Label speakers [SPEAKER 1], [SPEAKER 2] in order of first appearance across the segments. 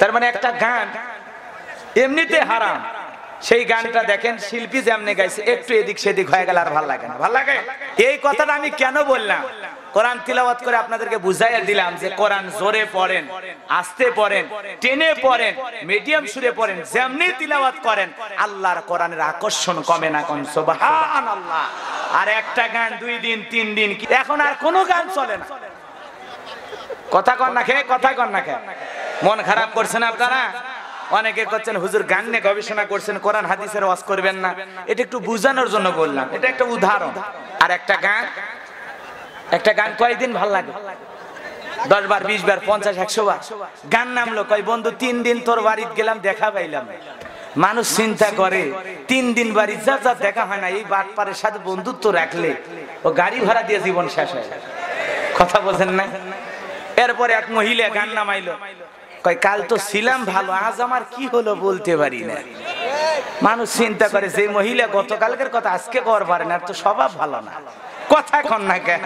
[SPEAKER 1] তার মানে একটা গান এমনিতে হারাম। সেই গানটা দেখেন শিল্পী যেমনি গাইছে, একটু এদিক সেদিক হয়ে গেল আর ভালো লাগে না। ভালো লাগে? এই কথাটা আমি কেন বললাম? কোরআন তিলাওয়াত করে আপনাদেরকে বুঝাইয়া দিলাম যে কোরআন জোরে পড়েন, আস্তে পড়েন, টেনে পড়েন, মিডিয়াম সুরে পড়েন, যেমনি তিলাওয়াত করেন, আল্লাহর কোরআনের আকর্ষণ কমে না কোন সুবহানাল্লাহ। আর একটা গান দুই দিন, তিন দিন এখন আর কোনো গান চলে না। কথা কন না খেয়ে কথা কন না খেয়ে মন খারাপ করছেন আপনারা? অনেকে করছেন, হুজুর গান নিয়ে গবেষণা করছেন, কোরআন হাদিসের ওয়াজ করবেন না। এটা একটু বুঝানোর জন্য বললাম। এটা একটা উদাহরণ। আর একটা গান। একটা গান কয়েকদিন ভালো লাগে? দশ বার, বিশ বার, পঞ্চাশ, একশো বার। গান নামলো, কয়, বন্ধু, তিন দিন তোর বাড়িতে গেলাম, দেখা পাইলাম মানুষ চিন্তা করে, তিন দিন বাড়ি যা যা দেখা হয় না, এই বাটপারের সাথে বন্ধুত্ব রাখলে ও গাড়ি ভাড়া দিয়ে জীবন শেষ হয়। কথা বলছেন না? এরপরে এক মহিলা গান নামাইলো। কয়, কাল তো ছিলাম ভালো, আজ আমার কি হলো বলতে পারি না। মানুষ চিন্তা করে, যে মহিলা গতকালকের কথা আজকে কর পারে না তো স্বভাব ভালো না। কথা কন না কেন?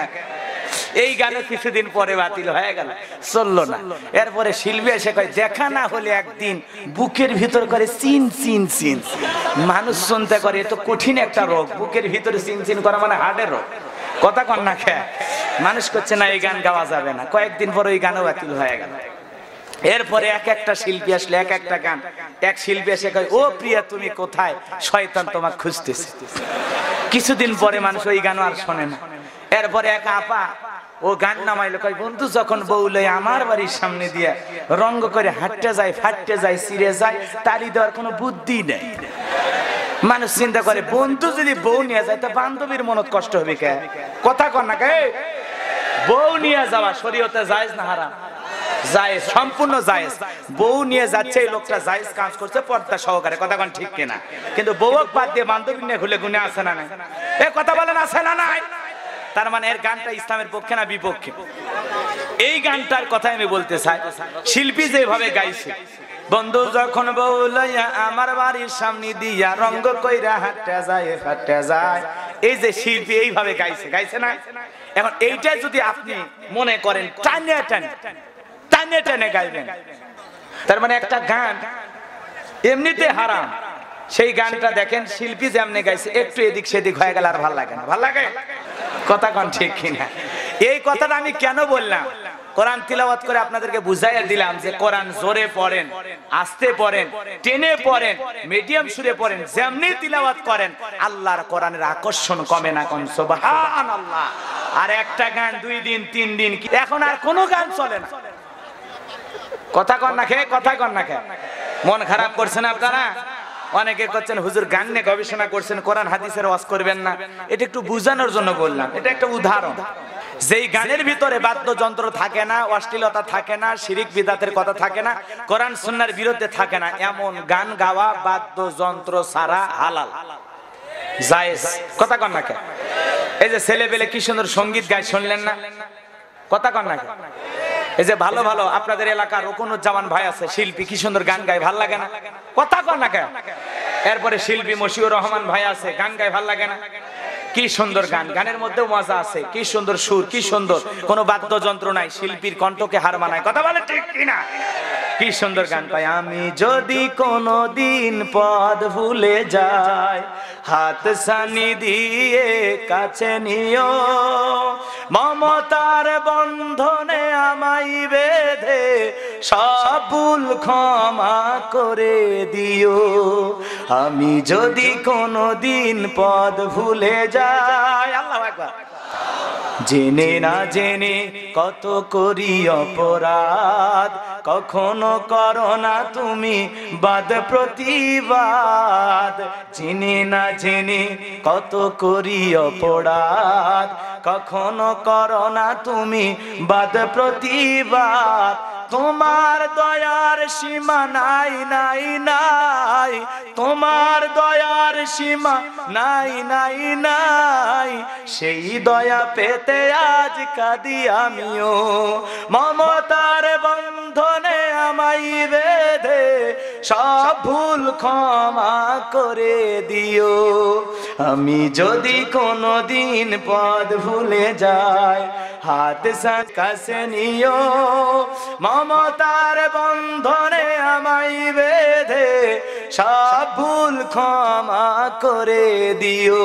[SPEAKER 1] এই গানে কিছুদিন পরে বাতিল হয়ে গেল, চলল না। এরপরে শিল্পী এসে কয়, দেখা না হলে একদিন বুকের ভিতর করে চিন চিন চিন। মানুষ চিন্তা করে, এ তো কঠিন একটা রোগ, বুকের ভিতরে চিন চিন করা মানে হার্টের রোগ। কথা কন না খেয়ে মানুষ করছে না, এই গান গাওয়া যাবে না। কয়েকদিন পর ওই গানও বাতিল হয়ে গেল। এরপরে এক একটা শিল্পী আসলে এক একটা গান। এক শিল্পী এসে কয়, ও প্রিয়া, তুমি কোথায়? শয়তান তোমাকে খুঁজতেছে। কিছুদিন পরে মানুষ ওই গান আর শোনে না। এরপরে এক আপা, ও গান নামাইলো, কয়, বন্ধু, যখন বউ লই আমার বাড়ির সামনে দিয়ে রঙ্গ করে হাঁটতে যায়, ফাটতে যায় সিরে যায়, তালি দেওয়ার কোনো বুদ্ধি নেই। মানুষ চিন্তা করে, বন্ধু, যদি বউ নিয়ে যায়, তা বান্ধবীর মনত কষ্ট হবে কে? কথা কর না কে? বউ নিয়ে যাওয়া, শরীয়তে জায়েজ না হারাম। জায়েজ, সম্পূর্ণ জায়েজ। বউ নিয়ে যাচ্ছে, এই লোকটা জায়েজ কাজ করছে, পর্দা সহকারে। কথা কোন ঠিক কিনা? কিন্তু বউক বাদ দিয়ে বান্ধবী নিয়ে ঘুলে গুনে আসে না নাই? এ কথা বলেন, আছে না নাই? তার মানে এর গানটা ইসলামের পক্ষে না বিপক্ষে? এই গানটার কথা আমি বলতে চাই, শিল্পী যেভাবে গাইছে, বন্ধু যখন বউ লইয়া আমার বাড়ির সামনে দিয়া রঙ্গ কইরা হাঁটতে যায় হাঁটতে যায়। এই যে শিল্পী এইভাবে গাইছে গাইছে না? এখন এইটা যদি আপনি মনে করেন টানে টানে টানে টানে গাইবেন। তার মানে একটা গান এমনিতে হারাম। সেই গানটা দেখেন শিল্পী যেমনি গাইছে, একটু এদিক সেদিক হয়ে গেল আর ভালো লাগে না। ভালো লাগে? কথা কন ঠিক কিনা? এই কথাটা আমি কেন বললাম? কোরআন তিলাওয়াত করে আপনাদেরকে বুঝাইয়া দিলাম যে কোরআন জোরে পড়েন, আস্তে পড়েন, টেনে পড়েন, মিডিয়াম সুরে পড়েন, যেমনি তিলাওয়াত করেন, আল্লাহর কোরআনের আকর্ষণ কমে না কোন সুবহানাল্লাহ। আর একটা গান দুই দিন, তিন দিন এখন আর কোনো গান চলে না। কথা কন না খেয়ে কথা কন না খেয়ে মন খারাপ করছেন আপনারা? অনেকে করছেন, হুজুর গান নিয়ে গবেষণা করছেন, কোরআন, হাদিসের ওয়াজ করবেন না। এটা একটু বুঝানোর জন্য বললাম। এটা একটা উদাহরণ। যেই গানের ভিতরে বাদ্যযন্ত্র থাকে না, অশ্লীলতা থাকে না, শিরিক বিদাতের কথা থাকে না, কোরআন, সুন্নার বিরুদ্ধে থাকে না, এমন গান গাওয়া বাদ্যযন্ত্র সারা হালাল। জায়েজ। কথা কন না এই যে ছেলে পেলে কি সুন্দর সংগীত গায় শুনলেন না? কথা কন না? এই যে ভালো ভালো, আপনাদের এলাকার রকুনুজ্জামান ভাই আছে, শিল্পী, কি সুন্দর গান গায়, ভালো লাগে না? কথা কর না কেন? এরপরে শিল্পী মশিউর রহমান ভাই আছে, গান গায়, ভালো লাগে না? কি সুন্দর গান, গানের মধ্যেও মজা আছে, কি সুন্দর সুর, কি সুন্দর, কোনো বাদ্যযন্ত্র নাই, শিল্পীর কণ্ঠকে হার মানায়, কথা বলে ঠিক কিনা? কি সুন্দর গান পাই আমি যদি কোনো দিন পদ ভুলে যাই, হাত সানি দিয়ে কাছে নিও, মমতার বন্ধনে আমাই বেঁধে, সব ভুল ক্ষমা করে দিও। আমি যদি কোনো দিন পদ ভুলে যাই, আল্লাহ একবার জেনে না জেনে কত করি অপরাধ। কখনো করো না তুমি বাদ প্রতিবাদ। জেনে না জেনে কত করি অপরাধ। কখনো করো না তুমি বাদ প্রতিবাদ। তোমার দয়ার সীমা নাই নাই নাই। তোমার দয়ার সীমা নাই নাই নাই। সেই দয়া পেতে আজ কাঁদি আমিও। মমতার বন্ধনে আমাই বেঁধে, সব ভুল ক্ষমা করে দিও। আমি যদি কোনো দিন পদ ভুলে যাই হাত কাছে নিও। মমতার বন্ধনে আমায় বেঁধে, সব ভুল ক্ষমা করে দিও।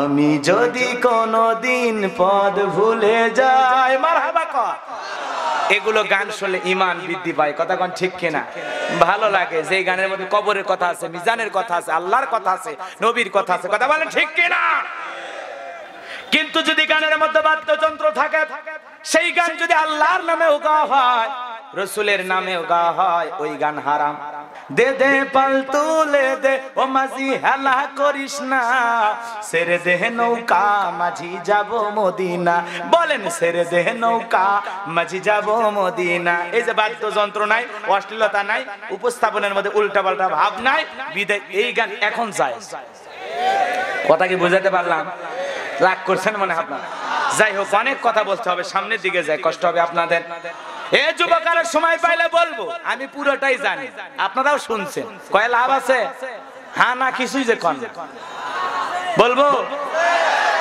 [SPEAKER 1] আমি যদি কোনো দিন পদ ভুলে যাই মার হাবা কর। এগুলো গান শুনলে ইমান বৃদ্ধি পায়, কথা কোন ঠিক কিনা? ভালো লাগে যে গানের মধ্যে কবরের কথা আছে, মিজানের কথা আছে, আল্লাহর কথা আছে, নবীর কথা আছে, কথা বলেন ঠিক কিনা? কিন্তু যদি গানের মধ্যে বাদ্যযন্ত্র থাকে, সেই গান যদি আল্লাহর নামে গাওয়া হয়, রসুলের নামে গাওয়া হয়, ওই গান হারাম। দে দে, পাল তুলে দে, ও মাঝি হেলা করিস না। সেরে দেহ নৌকা, মাঝি যাব মদিনা। বলেন, সেরে দেহ নৌকা, মাঝি যাব মদিনা। এই যে বাদ্যযন্ত্র নাই, অশ্লীলতা নাই, উপস্থাপনের মধ্যে উল্টা পাল্টা ভাব নাই, বিদায়, এই গান এখন যায়। কথা কি বুঝাতে পারলাম? রাগ করছেন মনে আপনারা? যাই হোক, অনেক কথা বলতে হবে, সামনের দিকে যাই, কষ্ট হবে আপনাদের। হ্যাঁ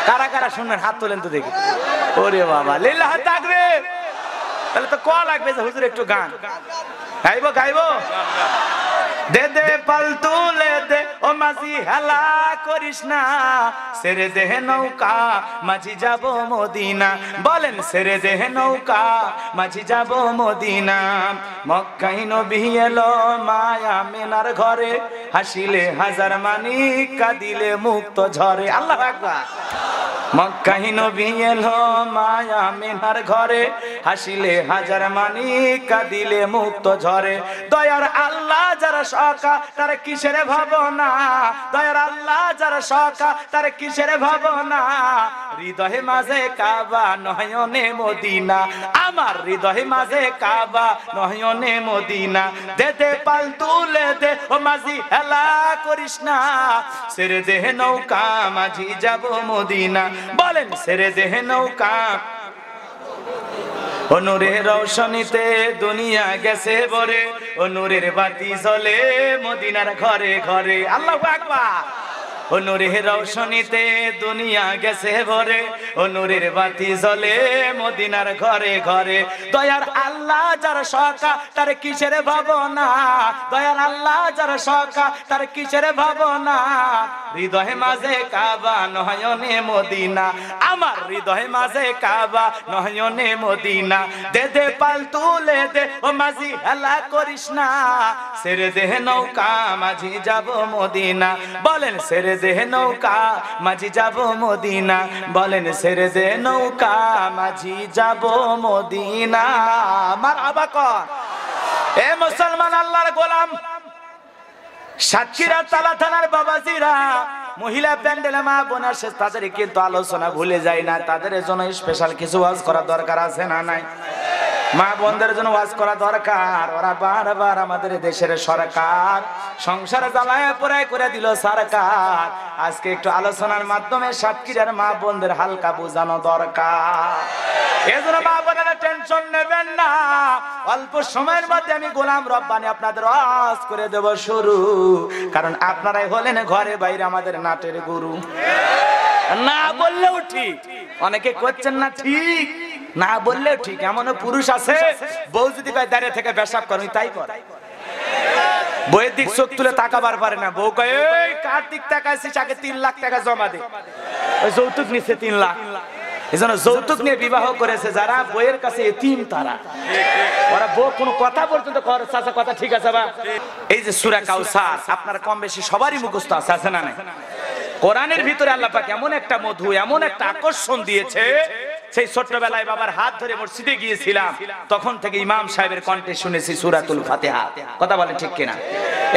[SPEAKER 1] কারা কারা হাত তোলেন তো দেখি। ওরে বাবা তাহলে তো ক লাগবে যে হুজুর একটু গান? গাইবো গাইবো? দে দে দে। ও মাঝি হেলা করিস না, সেরে দেহ নৌকা, মাঝি যাব মদিনা। বলেন, সেরে দেহ নৌকা, মাঝি যাব মদিনা। মক্কাই নবী এলো মায়া মেনার ঘরে, হাসিলে হাজার মানি কাঁদিলে মুক্ত ঝরে। আল্লাহ আকবার। মক্কাহি নবী এলো মায়া মেনার ঘরে, হাসিলে হাজার মানি কাদিলে মুক্ত ঝরে। দয়ার আল্লাহ যারা সকা, তার কিসের ভাবনা? দয়ার আল্লাহ যারা সকা, তার কিসের ভাবনা? হৃদয়ে মাঝে কাবা, নয়নে মদিনা। আমার হৃদয়ে মাঝে কাবা, নয়নে মদিনা। দে দে, পাল তুলে দে, ও মাঝি হেলা করিস না। সেরে দেহ নৌকা, মাঝি যাব মদিনা। বলেন সেরে দেহে নৌকা। অনুরের রৌশনীতে দুনিয়া গেছে বরে অনুরের বাতি জ্বলে মদিনার ঘরে ঘরে। আল্লাহ আকবার। অনুরের রৌশনীতে দুনিয়া গেছে ভরে। অনুরের বাতি জ্বলে মদিনার ঘরে ঘরে। দয়ার আল্লাহ যার সকা, তার কিসের ভাবনা? দয়ার আল্লাহ যার সকা, তার কিসের ভাবনা? হৃদয় মাঝে কাবা নয়নে মদিনা। আমার হৃদয়ে মাঝে কাবা, নয়নে মদিনা। দে দে, পাল তুলে দে, ও মাঝি হেলা করিস না। সেরে দেহ নৌকা, মাঝি যাব মদিনা। বলেন, সেরে দেহ নৌকা, মাঝি যাব মদিনা। বলেন, সেরে দে নৌকা, মাঝি যাব মদিনা। আমার আবাকর এ মুসলমান আল্লাহর গোলাম। সাতক্ষীরা তালা থানার বাবাজিরা। মহিলা প্যান্ডেলে মা বোনা সে তাদের কিন্তু আলোচনা ভুলে যায় না। তাদের জন্য স্পেশাল কিছু ওয়াজ করা দরকার আছে না নাই? মা বোনদের জন্য ওয়াজ করা দরকার। ওরা বারবার আমাদের দেশের সরকার সংসার জ্বালায় পুরাই করে দিল সরকার। আজকে একটু আলোচনার মাধ্যমে সাতক্ষীরার মা বোনদের হালকা বোঝানো দরকার। এজন্য মা বোনেরা টেনশন নেবেন না। অল্প সময়ের মধ্যে আমি গোলাম রব্বানি আপনাদের ওয়াজ করে দেব শুরু। কারণ আপনারাই হলেন ঘরে বাইরে আমাদের নাটের গুরু। না বললেও ঠিক। অনেকে করছেন না ঠিক। না বললেও ঠিক। এমনও পুরুষ আছে, বউ যদি কয়, দাঁড়িয়ে থেকে পেশাব করো তাই কর। বইয়ের দিক চোখ তুলে তাকাবার পারে না। বউ কয় কার দিক তাকাইছিস? আগে তিন লাখ টাকা জমা দে। যৌতুক নিচ্ছে তিন লাখ। এজন্য আপনার কম বেশি সবারই মুখস্থ আছে আছে না নাই? কোরআনের ভিতরে আল্লাহ এমন একটা মধু, এমন একটা আকর্ষণ দিয়েছে, সেই ছোট্টবেলায় বাবার হাত ধরে মসজিদে গিয়েছিলাম, তখন থেকে ইমাম সাহেবের কণ্ঠে শুনেছি সুরাতুল ফাতেহা। কথা বলে ঠিক কিনা?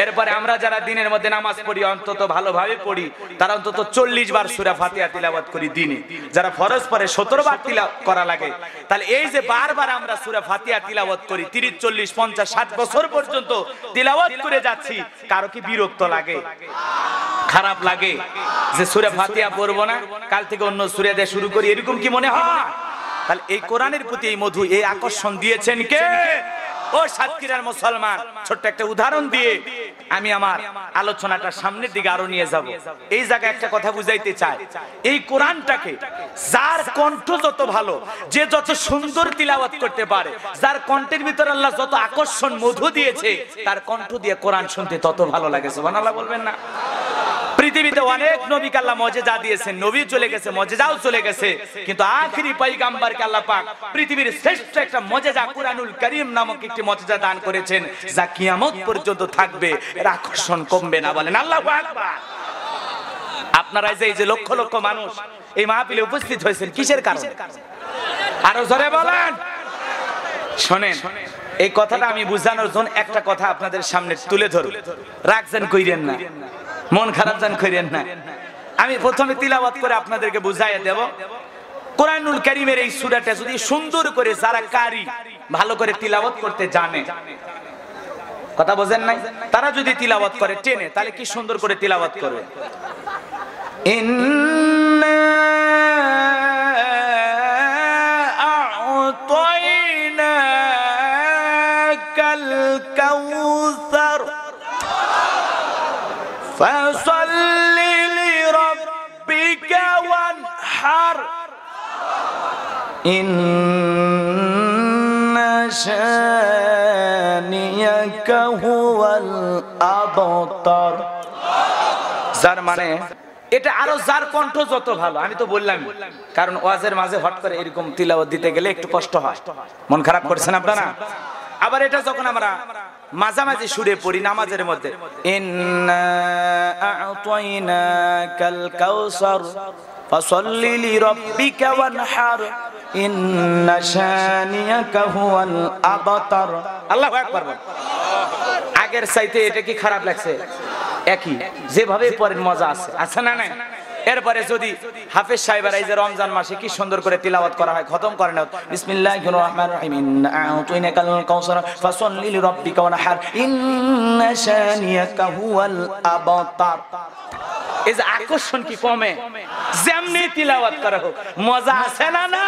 [SPEAKER 1] এরপরে আমরা যারা দিনের মধ্যে নামাজ পড়ি, অন্তত ভালোভাবে পড়ি, তারা অন্তত চল্লিশ বার সুরা ফাতিহা তিলাবাত করি দিনে। যারা ফরজ পরে সতেরো বার তিলাব করা লাগে। তাহলে এই যে বারবার আমরা সুরা ফাতিহা তিলাবত করি, তিরিশ, চল্লিশ, পঞ্চাশ, ষাট বছর পর্যন্ত তিলাবত করে যাচ্ছি, কারও কি বিরক্ত লাগে? খারাপ লাগে? যে সুরে ফাতিয়া পড়ব না, কাল থেকে অন্য সুরে দিয়ে শুরু করি, এরকম কি মনে হয়? তাহলে এই কোরআনের প্রতি এই মধু, এই আকর্ষণ দিয়েছেন কে? ও সাতক্ষীরার মুসলমান, ছোট্ট একটা উদাহরণ দিয়ে আমি আমার আলোচনাটা সামনের দিকে আরও নিয়ে যাব। এই জায়গায় একটা কথা বুঝাইতে চাই। এই কোরআনটাকে যার কণ্ঠ যত ভালো, যে যত সুন্দর তিলাওয়াত করতে পারে, যার কণ্ঠের ভিতরে আল্লাহ যত আকর্ষণ, মধু দিয়েছে, তার কণ্ঠ দিয়ে কোরআন শুনতে তত ভালো লাগে। সুবহানাল্লাহ বলবেন না? পৃথিবীতে অনেক নবী আল্লাহ মজেজা দিয়েছেন, নবী চলে গেছে মজেজাও চলে গেছে, কিন্তু আখরি পয়গাম্বরকে আল্লাহ পাক পৃথিবীর শ্রেষ্ঠ একটা মজেজা কুরআনুল করিম নামক একটি মজেজা দান করেছেন, যা কিয়ামত পর্যন্ত থাকবে, এর আকর্ষণ কমবে না বলেন আল্লাহু আপনারা যে এই যে লক্ষ লক্ষ মানুষ এই মাহফিলে উপস্থিত হয়েছেন, কিসের কারণে? আরও জোরে বলেন। শোনেন, এই কথাটা আমি বুঝানোর জন্য একটা কথা আপনাদের সামনে তুলে ধরুন রাখছেন, কইরেন না। মন খারাপ যান করেন না। আমি প্রথমে তিলাবাত করে আপনাদেরকে বুঝাইয়া দেব। কোরআনুল করিমের এই সুরাটা যদি সুন্দর করে যারা কারি ভালো করে তিলাবত করতে জানে। কথা বোঝেন নাই? তারা যদি তিলাবত করে, টেনে, তাহলে কি সুন্দর করে তিলাবত করবে? ইন্না فصل لربك وانحر إن شانيك هو الأبتر যার মানে এটা আরো যার কণ্ঠ যত ভালো আমি তো বললাম কারণ ওয়াজের মাঝে হট করে এরকম তিলাওয়াত দিতে গেলে একটু কষ্ট হয় মন খারাপ করছেন আপনারা আবার এটা যখন আমরা মাঝামাঝি সুরে পড়ি নামাজের মধ্যে। আগের চাইতে এটা কি খারাপ লাগছে? একই। যেভাবে পরের মজা আছে। আছে না নাই? এরপরে যদি হাফেজ সাহেবের এই যে রমজান মাসে কি সুন্দর করে তিলাওয়াত করা হয়, খতম করে নাও। বিসমিল্লাহির রহমানির রহিম ইন্না কাউসার, ফাসাল্লি লিরাব্বিকা ওয়ানহার। ইন্না শানিয়াকা হুয়াল আবতার। এই যে আকর্ষণ কি কমে? যেমনি তিলাওয়াত করা হোক, মজা আছে না না